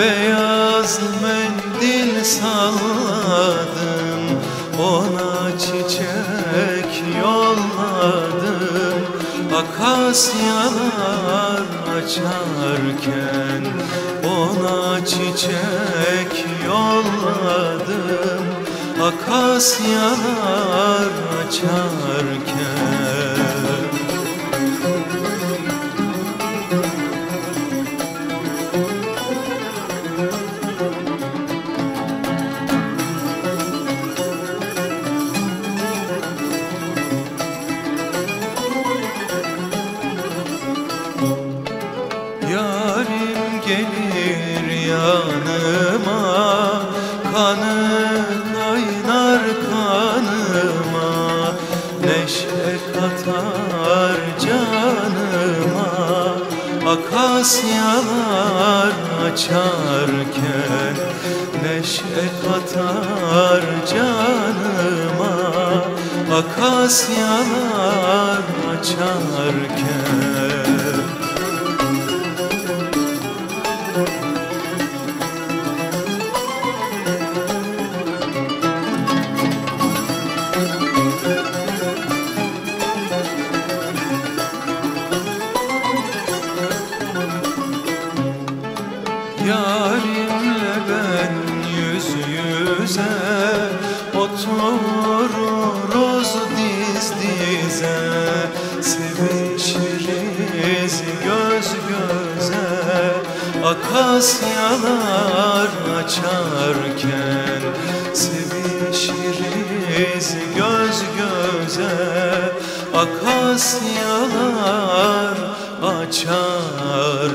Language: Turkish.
Beyaz mendil salladım. Ona çiçek yolladım Akasyalar açarken. Ona çiçek yolladım Akasyalar açarken. Gelir yanıma Kanı kaynar kanıma. Neşe katar canıma Akasyalar açarken. Neşe katar canıma Akasyalar açarken Yarimle ben yüz yüze Otururuz diz dize. Sevişiriz göz göze. Akasyalar açarken akasyalar açar.